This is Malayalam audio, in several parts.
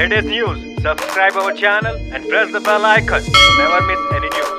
latest news, subscribe our channel and press the bell icon. Never miss any news.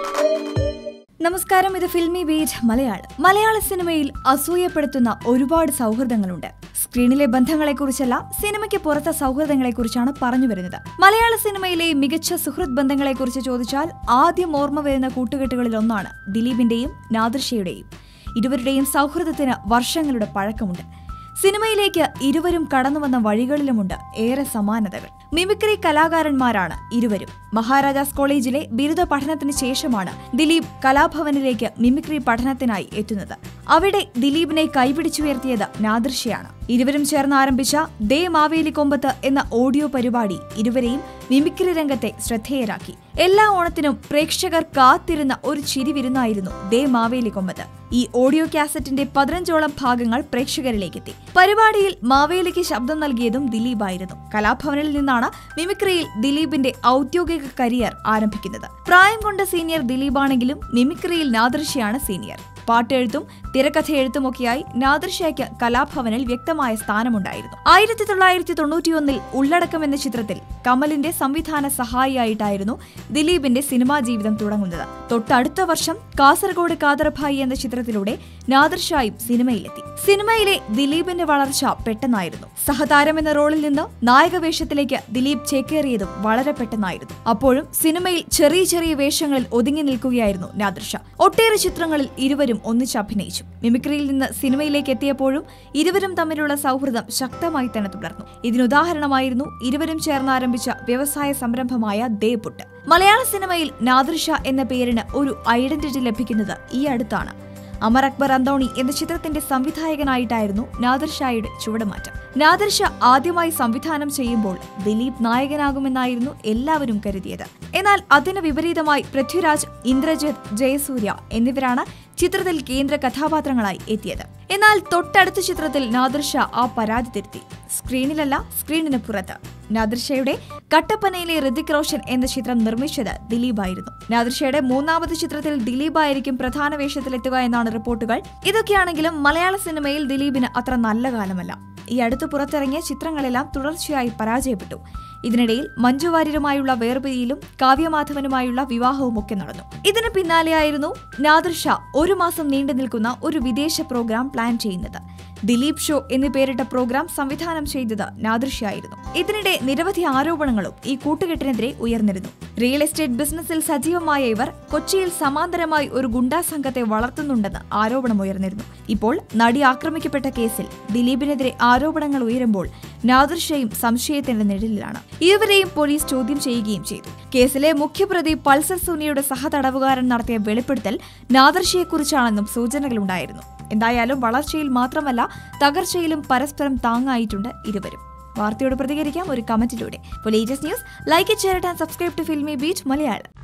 നമസ്കാരം. ഇത് ഫിൽമി ബീറ്റ് മലയാളം. മലയാള സിനിമയിൽ അസൂയപ്പെടുത്തുന്ന ഒരുപാട് സൗഹൃദങ്ങളുണ്ട്. സ്ക്രീനിലെ ബന്ധങ്ങളെക്കുറിച്ചല്ല സിനിമയ്ക്ക് പുറത്തെ സൗഹൃദങ്ങളെക്കുറിച്ചാണ് പറഞ്ഞു വരുന്നത്. മലയാള സിനിമയിലെ മികച്ച സുഹൃത്ത് ബന്ധങ്ങളെക്കുറിച്ച് ചോദിച്ചാൽ ആദ്യം ഓർമ്മ വരുന്ന കൂട്ടുകെട്ടുകളിൽ ഒന്നാണ് ദിലീപിന്റെയും നാദൃഷയുടെയും ഇരുവരുടെയും സൗഹൃദത്തിന് വർഷങ്ങളുടെ പഴക്കമുണ്ട്. സിനിമയിലേക്ക് ഇരുവരും കടന്നുവന്ന വഴികളിലുമുണ്ട് ഏറെ സമാനതകൾ. മിമിക്രി കലാകാരന്മാരാണ് ഇരുവരും. മഹാരാജാസ് കോളേജിലെ ബിരുദ പഠനത്തിന് ശേഷമാണ് ദിലീപ് കലാഭവനിലേക്ക് മിമിക്രി പഠനത്തിനായി എത്തുന്നത്. അവിടെ ദിലീപിനെ കൈപിടിച്ചുയർത്തിയത് നാദൃശ്യാണ്. ഇരുവരും ചേർന്ന് ആരംഭിച്ച ദേ മാവേലി കൊമ്പത്ത് എന്ന ഓഡിയോ പരിപാടി ഇരുവരെയും മിമിക്രി രംഗത്തെ ശ്രദ്ധേയരാക്കി. എല്ലാ ഓണത്തിനും പ്രേക്ഷകർ കാത്തിരുന്ന ഒരു ചിരിവിരുന്നായിരുന്നു ദേ മാവേലി കൊമ്പത്ത്. ഈ ഓഡിയോ കാസറ്റിന്റെ പതിനഞ്ചോളം ഭാഗങ്ങൾ പ്രേക്ഷകരിലേക്കെത്തി. പരിപാടിയിൽ മാവേലിക്ക് ശബ്ദം നൽകിയതും ദിലീപായിരുന്നു. കലാഭവനിൽ നിന്നാണ് മിമിക്രിയിൽ ദിലീപിന്റെ ഔദ്യോഗിക കരിയർ ആരംഭിക്കുന്നത്. പ്രായം കൊണ്ട സീനിയർ ദിലീപാണെങ്കിലും മിമിക്രിയിൽ നാദൃശ്യാണ് സീനിയർ. പാട്ടെഴുത്തും തിരക്കഥയെഴുത്തുമൊക്കെയായി നാദർഷയ്ക്ക് കലാഭവനിൽ വ്യക്തമായ സ്ഥാനമുണ്ടായിരുന്നു. ആയിരത്തി തൊള്ളായിരത്തി തൊണ്ണൂറ്റിയൊന്നിൽ ഉള്ളടക്കം എന്ന ചിത്രത്തിൽ കമലിന്റെ സംവിധാന സഹായിയായിട്ടായിരുന്നു ദിലീപിന്റെ സിനിമാ ജീവിതം തുടങ്ങുന്നത്. തൊട്ടടുത്ത വർഷം കാസർഗോഡ് കാതർഭായി എന്ന ചിത്രത്തിലൂടെ നാദർഷായും സിനിമയിലെത്തി. സിനിമയിലെ ദിലീപിന്റെ വളർച്ച പെട്ടെന്നായിരുന്നു. സഹതാരം എന്ന റോളിൽ നിന്ന് നായകവേഷത്തിലേക്ക് ദിലീപ് ചേക്കേറിയതും വളരെ പെട്ടെന്നായിരുന്നു. അപ്പോഴും സിനിമയിൽ ചെറിയ ചെറിയ വേഷങ്ങളിൽ ഒതുങ്ങി നിൽക്കുകയായിരുന്നു നാദർഷ ഒട്ടേറെ ചിത്രങ്ങളിൽ ഇരുവരും ഒന്നിച്ച് അഭിനയിച്ചു. മിമിക്രിയിൽ നിന്ന് സിനിമയിലേക്ക് എത്തിയപ്പോഴും ഇരുവരും തമ്മിലുള്ള സൗഹൃദം ശക്തമായി തന്നെ തുടർന്നു. ഇതിനുദാഹരണമായിരുന്നു ഇരുവരും ചേർന്ന് ആരംഭിച്ച വ്യവസായ സംരംഭമായ ദേപുട്ട് മലയാള സിനിമയിൽ നാദൃഷ എന്ന പേരിന് ഒരു ഐഡന്റിറ്റി ലഭിക്കുന്നത് ഈ അടുത്താണ്. അമർ അക്ബർ അന്തോണി എന്ന ചിത്രത്തിന്റെ സംവിധായകനായിട്ടായിരുന്നു നാദർഷായുടെ ചുവടുമാറ്റം. നാദർഷ ആദ്യമായി സംവിധാനം ചെയ്യുമ്പോൾ ദിലീപ് നായകനാകുമെന്നായിരുന്നു എല്ലാവരും കരുതിയത്. എന്നാൽ അതിന് വിപരീതമായി പൃഥ്വിരാജ് ഇന്ദ്രജിത് ജയസൂര്യ എന്നിവരാണ് ചിത്രത്തിൽ കേന്ദ്ര കഥാപാത്രങ്ങളായി എത്തിയത്. എന്നാൽ തൊട്ടടുത്ത ചിത്രത്തിൽ നാദർഷ ആ പരാതി തിരുത്തി. സ്ക്രീനിലല്ല സ്ക്രീനിന് പുറത്ത്. നാദർഷയുടെ കട്ടപ്പനയിലെ ഋതിക് റോഷൻ എന്ന ചിത്രം നിർമ്മിച്ചത് ദിലീപായിരുന്നു. നാദർഷയുടെ മൂന്നാമത് ചിത്രത്തിൽ ദിലീപായിരിക്കും പ്രധാന വേഷത്തിലെത്തുക എന്നാണ് റിപ്പോർട്ടുകൾ. ഇതൊക്കെയാണെങ്കിലും മലയാള സിനിമയിൽ ദിലീപിന് അത്ര നല്ല കാലമല്ല. ഈ അടുത്ത് പുറത്തിറങ്ങിയ ചിത്രങ്ങളെല്ലാം തുടർച്ചയായി പരാജയപ്പെട്ടു. ഇതിനിടയിൽ മഞ്ജു വാര്യരുമായുള്ള വേർപിരിയിലും കാവ്യമാധവനുമായുള്ള വിവാഹവും ഒക്കെ നടന്നു. ഇതിന് പിന്നാലെയായിരുന്നു നാദർഷ ഒരു മാസം നീണ്ടു നിൽക്കുന്ന ഒരു വിദേശ പ്രോഗ്രാം പ്ലാൻ ചെയ്യുന്നത്. ദിലീപ് ഷോ എന്ന് പേരിട്ട പ്രോഗ്രാം സംവിധാനം ചെയ്തത് നാദൃശ്യായിരുന്നു ഇതിനിടെ നിരവധി ആരോപണങ്ങളും ഈ കൂട്ടുകെട്ടിനെതിരെ ഉയർന്നിരുന്നു. റിയൽ എസ്റ്റേറ്റ് ബിസിനസ്സിൽ സജീവമായ ഇവർ കൊച്ചിയിൽ സമാന്തരമായി ഒരു ഗുണ്ടാ സംഘത്തെ വളർത്തുന്നുണ്ടെന്ന് ആരോപണമുയർന്നിരുന്നു ഇപ്പോൾ നടി ആക്രമിക്കപ്പെട്ട കേസിൽ ദിലീപിനെതിരെ ആരോപണങ്ങൾ ഉയരുമ്പോൾ നാദൃഷയും സംശയത്തിന്റെ നിഴലിലാണ്. ഇരുവരെയും പോലീസ് ചോദ്യം ചെയ്യുകയും ചെയ്തു. കേസിലെ മുഖ്യപ്രതി പൾസർ സുനിയുടെ സഹതടവുകാരൻ നടത്തിയ വെളിപ്പെടുത്തൽ നാദർഷയെക്കുറിച്ചാണെന്നും സൂചനകളുണ്ടായിരുന്നു. എന്തായാലും വളർച്ചയിൽ മാത്രമല്ല തകർച്ചയിലും പരസ്പരം താങ്ങായിട്ടുണ്ട് ഇരുവരും. വാർത്തയോട് പ്രതികരിക്കാം ഒരു കമന്റിലൂടെ. Latest news like share and subscribe to Filmi Beat Malayalam